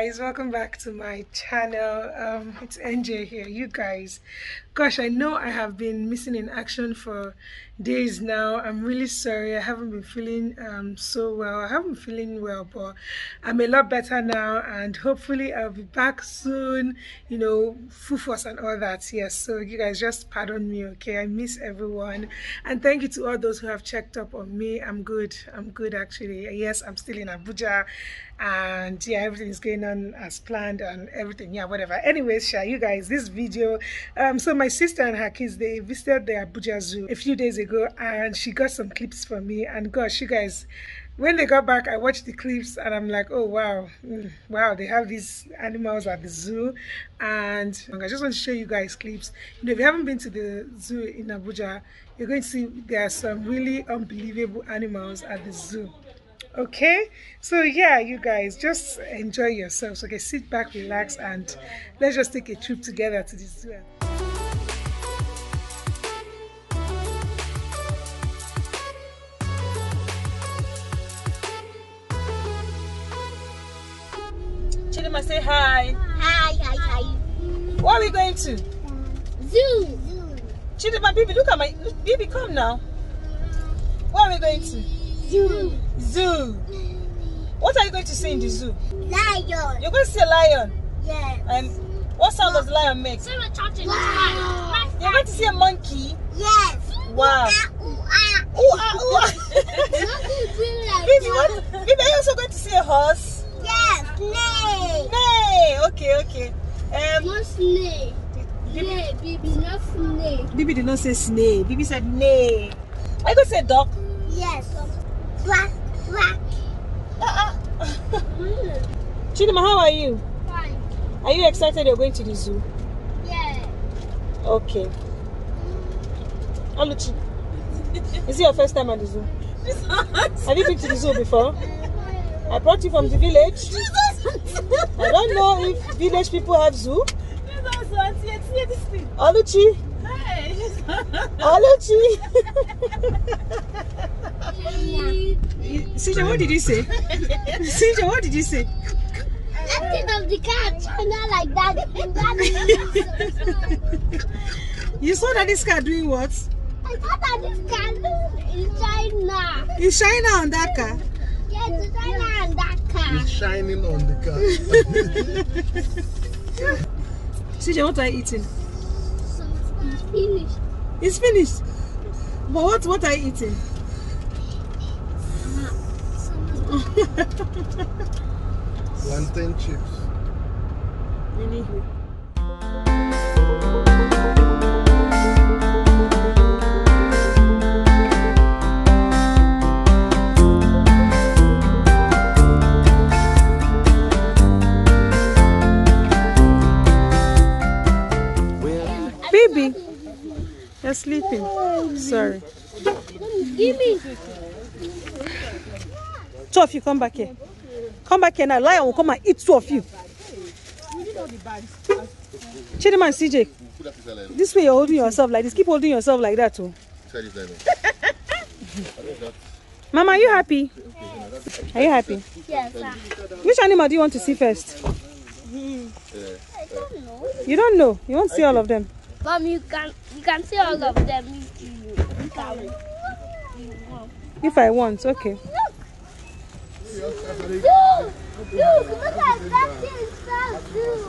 guys welcome back to my channel. Um it's nj here. You guys gosh i know i have been missing in action for days now. I'm really sorry. I haven't been feeling um so well. I haven't been feeling well but i'm a lot better now and hopefully i'll be back soon you know full force and all that. Yes so you guys just pardon me okay? I miss everyone. And thank you to all those who have checked up on me. I'm good. I'm good actually. Yes i'm still in abuja and yeah everything is going on as planned and everything. Yeah whatever. Anyways share you guys this video um so my sister and her kids they visited the abuja zoo a few days ago and she got some clips for me and gosh you guys when they got back i watched the clips and i'm like oh wow mm, wow they have these animals at the zoo and i just want to show you guys clips. You know if you haven't been to the zoo in abuja you're going to see there are some really unbelievable animals at the zoo. Okay? So yeah you guys just enjoy yourselves. Okay sit back relax and let's just take a trip together to the zoo Chidima, say hi. Hi, hi, hi. Where are we going to? Zoo. Chidima, baby, look at my baby. Come now. Where are we going to? Zoo. Zoo. What are you going to see in the zoo? Lion. You're going to see a lion. Yes. And what sound does the lion make? Wow. You're going to see a monkey. Yes. Wow. Ah, ooh, ah. Ooh, ah, ooh, ah. Monkey do like Baby, what? Baby, are you also going to see a horse? Snake. Nay. Okay, okay. Um, Not snake. Yeah, baby, not snake. Bibi did not say snake. Bibi said nay. Are you going to say duck? Yes. Black, black. Uh-uh. Chidima, how are you? Fine. Are you excited you're going to the zoo? Yeah. Okay. Aluchi, is it your first time at the zoo? Have you been to the zoo before? I brought you from the village. I don't know if village people have zoo. Aluchi, Aluchi. CJ, what did you say? CJ, what did you say? Nothing of the car China like that. You saw that this car doing what? I thought that this car in China. He's shining on that car. Yes, it's China and that car. It's shining on the car. CJ, what are you eating? So it's finished. It's finished. But what, what are you eating? Plantain chips. Baby, you're sleeping. Sorry. Give me. Two of you come back here. Come back here now. Lion will come and eat two of you. Chidima and CJ, this way you're holding yourself like this. Keep holding yourself like that too. Oh. Mama, are you happy? Are you happy? Yes. Which animal do you want to see first? I don't know. You don't know. You want to see all of them. Mom, you can you can see all of them if you, you can. You want. If I want, okay. Look! Look! Look at that thing so good.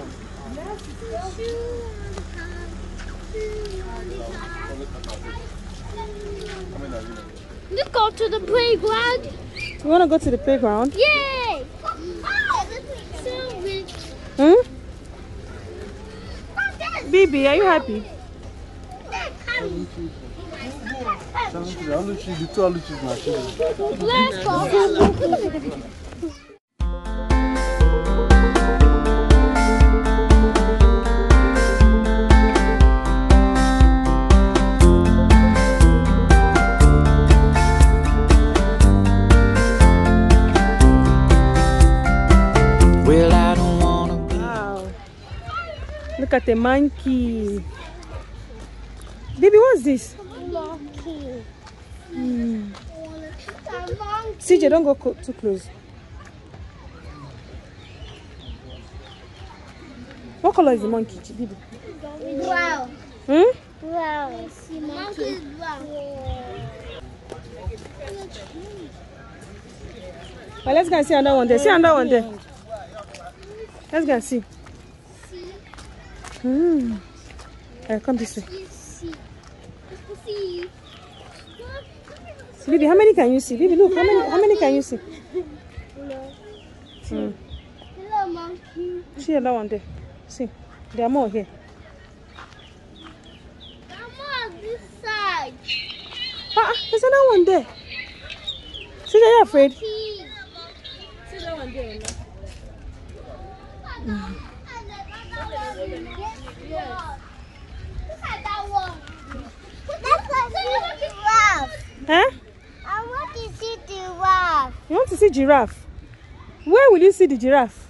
Let's go to the playground. You want to go to the playground? Yay! So rich. Hmm? Baby, are you happy? Wow. Look at the monkey. Baby, what's this? Monkey. CJ, don't go too close. What color is the monkey, Bibi? Brown. Hmm? Brown. Monkey is brown. Well, let's go and see another one there. See another one there. Let's go and see. Hmm. Uh, come this way. See. See. Bibi, how many can you see? Bibi, look, how many how many can you see? Hmm. Hello, monkey. See another one there. See. There are more here. Come on, this side. Ah, there's another one there. See, are you afraid? See. That one there. Look at that one. That's a giraffe. Huh? I want to see giraffe. You want to see giraffe? Where will you see the giraffe?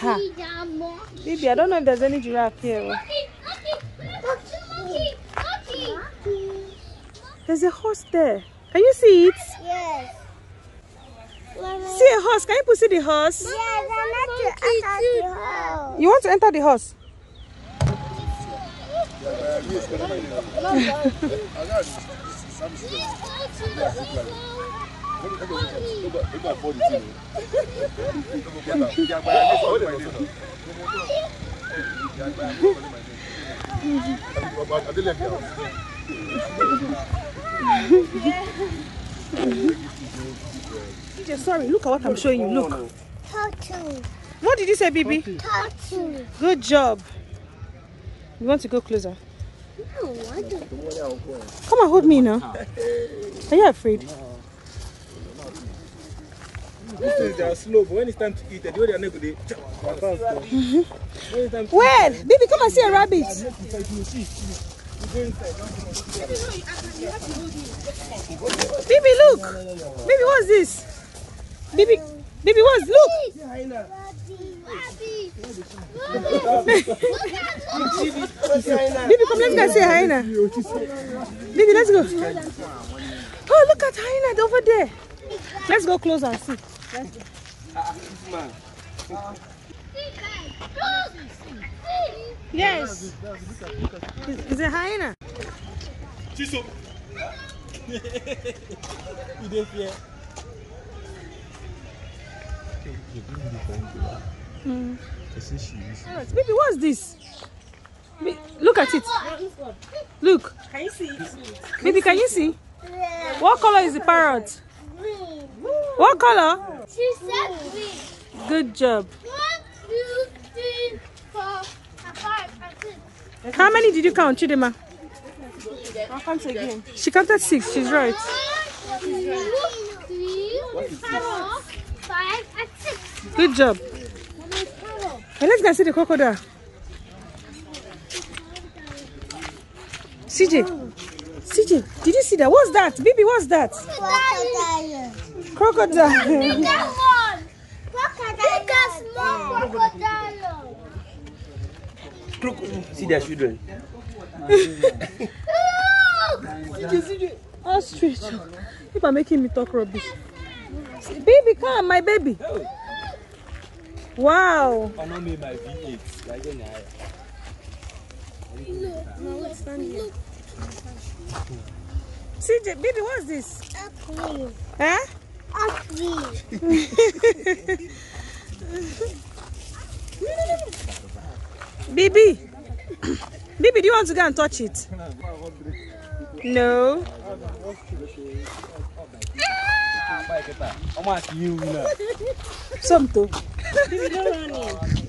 Ha. See that. Baby, I don't know if there's any giraffe here. oh. Monkey, monkey, monkey, monkey. There's a horse there. Can you see it? Yes. See a horse. Can you put see the horse? Yes, I like to enter the house. You want to enter the horse? DJ, sorry. Look at what I'm showing you. Look. Turtle. What did you say, baby? Turtle. Good job. You want to go closer? No, I don't. Come on, hold me now. Are you afraid? These things they are slow, but when it's time to eat, they are not good, they chop. Mm-hmm. When it's time to Where? Baby, come and see a rabbit. eat, you see, you go inside. Baby, look. Baby, what's this? Baby, baby, what's Rabbit. Baby, come, let's go see hyena. Baby, let's go. Oh, look at hyena over there. Let's go close and see. Yes. It's, it's a hyena. Chiso. You dey fear? Alright, Baby, what's this? Ba- Look at it. Look. Can you see it? Baby, can you see? What color is the parrot? Green. What color? She said green. Good job. One, two, three, four, and six. How many did you count, Chidema? I'll count again. She counted six. She's right. One, two, three, four, five, and six. Good job. Hey, let's go and see the crocodile. CJ. CJ, did you see that? What's that? Baby, what's that? Crocodile. Crocodile. Crocodile. See their children. Ostrich. People are making me talk rubbish. Baby, come, my baby. Wow. I know me my V8. Like in there. CJ, baby, what's this? Apple. Huh? Apple. Baby. Baby, do you want to go and touch it? No. Ah! ọmọ àti yín wí náà. Something.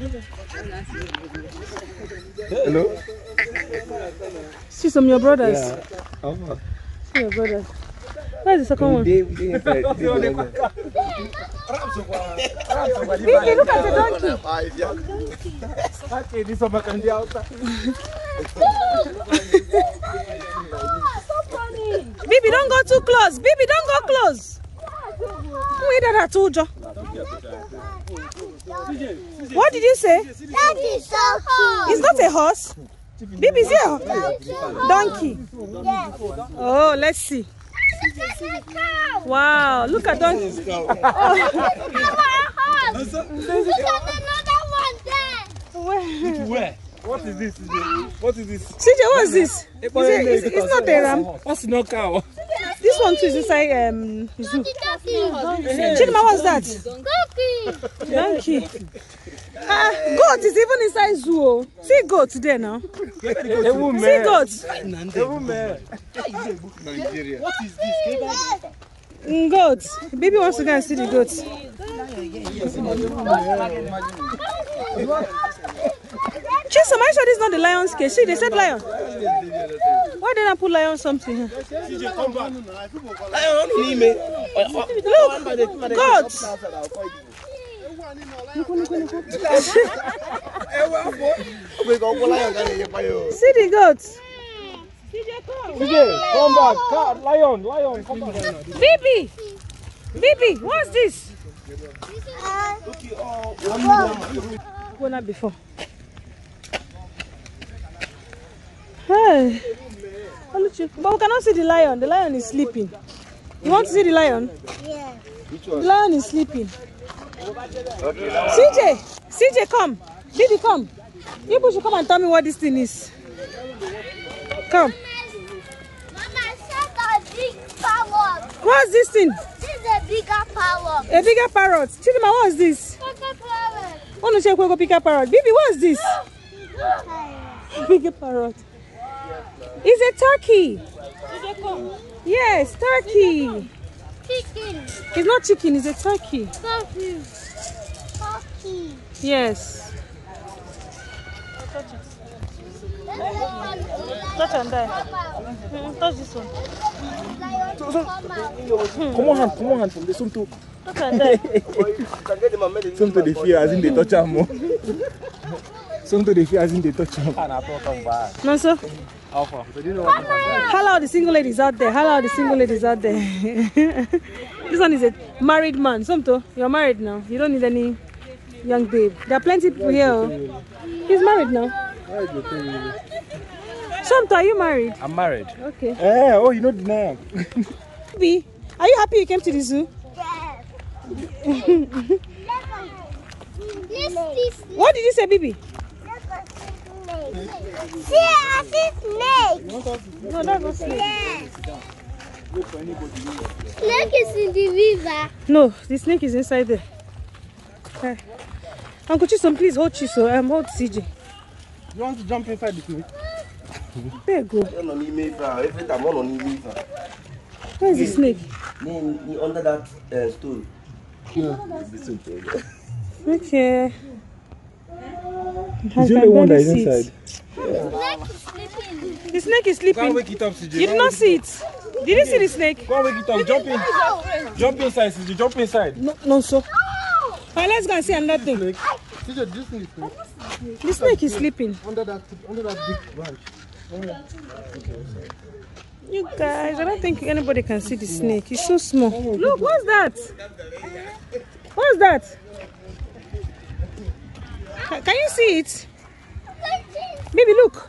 Baby, don't run in. hello. See some of your brothers. ọmọ. See your brothers. Where's the second one? dey dey inside. Baby, look at the donkey. okay this one can dey outside. Baby, don't go too close. Baby, don't go close. Wait, that Ujo. What did you say? That is so hot. It's not a horse. Baby, is it a donkey? Yes. Oh, let's see. A. Wow, look at donkey. Look at oh. another one there. Where? What is this? What is this? CJ, what's this? Is it, is, it's not a ram. What's no cow? This one too is inside um zoo. Turkey. Chidima, what's that? Turkey. Donkey. Ah, goat is even inside zoo. oh. See goat there now. See goat. Nigeria. Mm, goat. Baby wants to go and see the goat. Chisom, are you sure this is not the lion's cage? See, they said lion. Why did I put lion something here? Look, goat. See the goat. CJ, come back. Cat, lion, lion, come back. Baby, baby, what's this? Gona before. Hey. Oluchi, But we cannot see the lion. The lion is sleeping. You want to see the lion? Yeah. The lion is sleeping. CJ, CJ, come. Baby, come. You should come and tell me what this thing is. Come. Mama said a big power. What's this thing? This is a bigger power. A bigger parrot. Chidima, what's this? Bigger power. want to check where go pick a parrot. Baby, what's this? Bigger parrot. It's a turkey. Yes, turkey. Chicken. It's not chicken, it's a turkey. Turkey. Turkey. Yes. Touch it. Touch and die. Mm, touch this one. Come on, hand, come on, hand from the Somto. Touch and die. Somto they fear as in they touch am. Somto they fear as in they touch am. No, sir. Hello, the single ladies out there. Hello, the single ladies out there. this one is a married man. Somto, you're married now. You don't need any young babe. There are plenty people here. He's married now. Somto, are you married? I'm married. Okay. Eh, oh, you know the name. Baby, are you happy you came to the zoo? This is What did you say, baby? See, I see snake. No, that's not snake. Yes. Snake is in the river. No, the snake is inside there. Hey. Uncle Chisom, please hold Chiso. Um, hold CJ. You want to jump inside the snake? There you go. Ọ nọ n'ime ife a, every time ọ nọ n'ime ife a. Where is the snake? Ni- ni- Under that uh, stone. Okay. He's the only one that is inside. Snake is sleeping. The snake is Go and sleeping. wake it up, CJ. You did not see it. Did you see the snake? Go and wake it up. Jump in. Jump inside, CJ. Jump inside. No, no, so. Alright, let's go and see another thing. CJ, this thing is snake. The snake is sleeping. under that under that big branch. You guys, I don't think anybody can see the snake. It's so small. Look, what's that? What's that? Ca- Can you see it? Baby, look.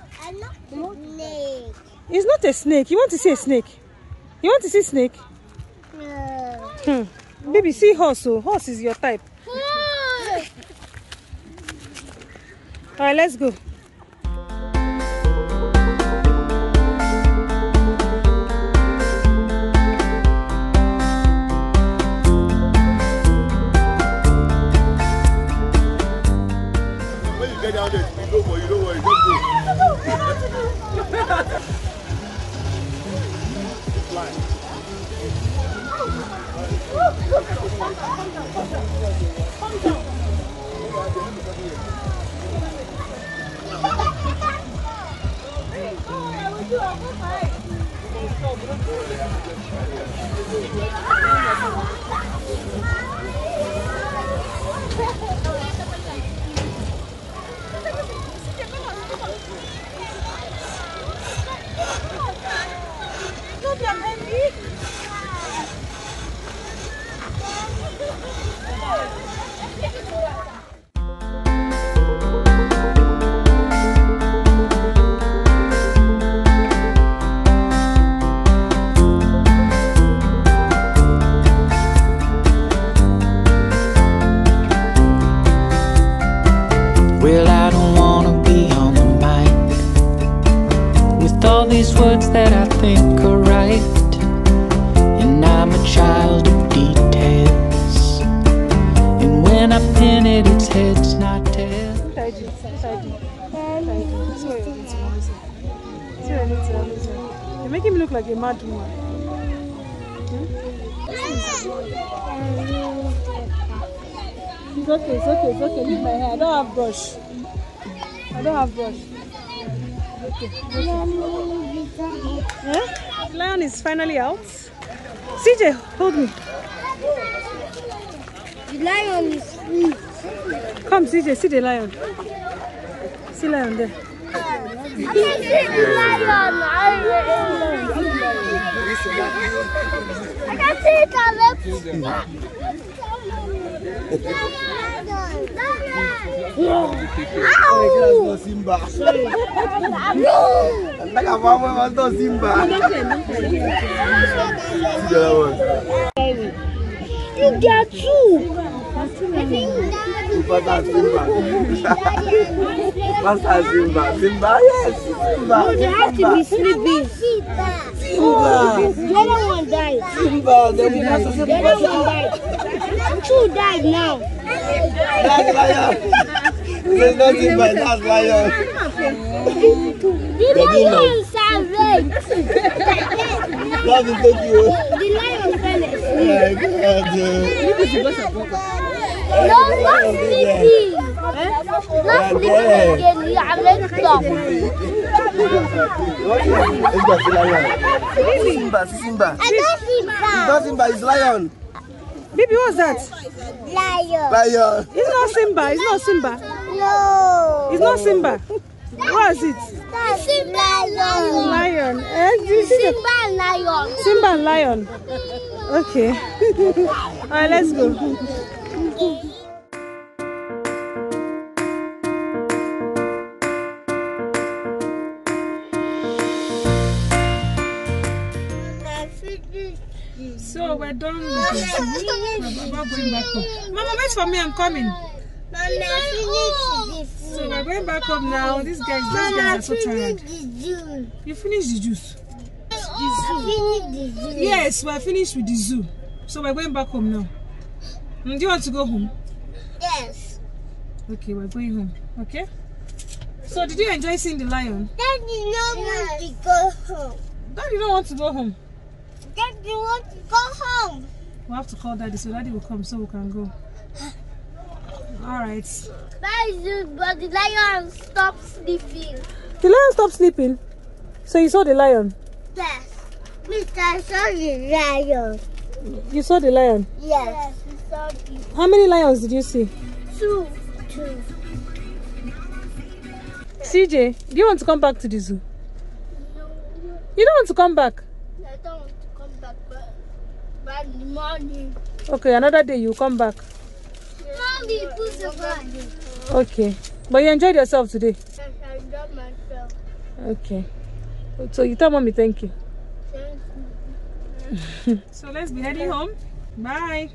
Snake. It's not a snake. You want to see a snake? You want to see snake? No. Hmm. Baby, see horse. Oh, horse is your type. All right, let's go. lay down there. You don't worry, you don't worry. Don't worry. Don't worry. Oh, I was doing a good fight. These words that I think are right. And I'm a child of details. And when I pin it, it's heads, not tails. You're making me look like a mad woman. It's okay, it's okay, it's okay. Leave my hair. I don't have brush. I don't have brush. Okay. Yeah? The lion is finally out. CJ, hold me. The lion is free. Come, CJ, see the lion. See lion there. I can see the lion. I can see it already. No Simba. Nataka mama mato Simba. See the one. You get two. Superstar Simba. Simba. Simba, yes. Simba. They have to be sleeping. Simba. The other one died. Simba. Then we must The other one died. Two died now. That's lion. There's no Simba. That's lion. The lions are red. Love to take you. The lion fell asleep. Oh. No, not sleeping. Not sleeping lion. Simba, Simba. Not Simba, it's lion. Baby, what's that? Lion. Lion. It's not Simba. It's not Simba. No. It's not Simba. What is it? That's Simba lion. Lion. Eh, do you see the Simba lion. Simba lion. Okay. All right, let's go. We're done with this. We're going back home. Mama, wait for me. I'm coming. So we're going back home now. These guys, these guys are so tired. You finished the juice? Yes, we're finished with the zoo. So we're going back home now. Mm, Do you want to go home? Yes. Okay, we're going home. Okay? So did you enjoy seeing the lion? Daddy no want to go home. Daddy don't want to go home. Daddy want to go home. We'll have to call daddy so daddy will come so we can go. Alright. That is it, but the lion stop sleeping. The lion stopped sleeping. So you saw the lion? Yes. Mr. I saw the lion. You saw the lion? Yes. we saw the How many lions did you see? two. Two. CJ, do you want to come back to the zoo? No. You don't want to come back? I don't want to come back, but morning. Okay, another day you come back. Mommy, put the body. Okay. But you enjoyed yourself today? I enjoyed myself. Okay. So you tell mommy thank you. Thank you. So let's be heading home. Bye.